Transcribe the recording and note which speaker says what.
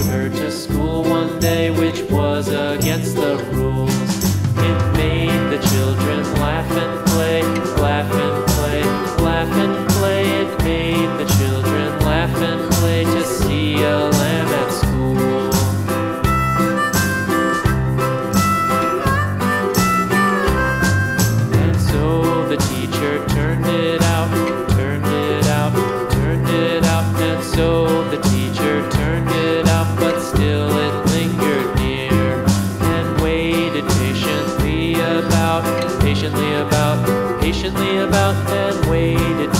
Speaker 1: rode her to school one day, which was against the rules. patiently about, patiently about and waited.